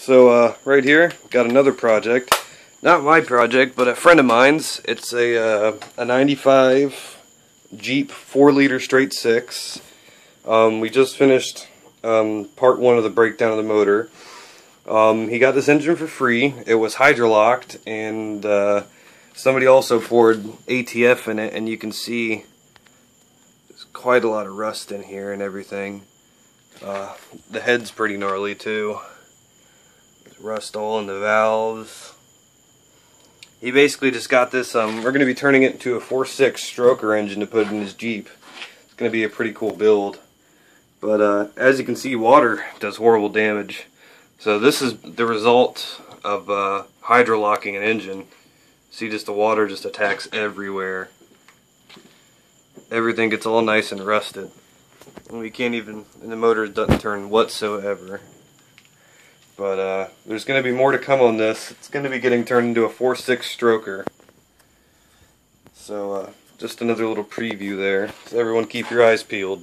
So uh, right here, got another project. Not my project, but a friend of mine's. It's a uh, a 95 Jeep 4 liter straight 6. Um, we just finished um, part one of the breakdown of the motor. Um, he got this engine for free. It was hydrolocked, and uh, somebody also poured ATF in it, and you can see there's quite a lot of rust in here and everything. Uh, the head's pretty gnarly too. There's rust all in the valves. He basically just got this, um, we're going to be turning it into a 4.6 stroker engine to put in his Jeep. It's going to be a pretty cool build. But uh, as you can see, water does horrible damage. So this is the result of uh, hydrolocking an engine. See, just the water just attacks everywhere. Everything gets all nice and rusted. And we can't even, and the motor doesn't turn whatsoever. But uh, there's going to be more to come on this. It's going to be getting turned into a 4.6 stroker. So uh, just another little preview there. So everyone keep your eyes peeled.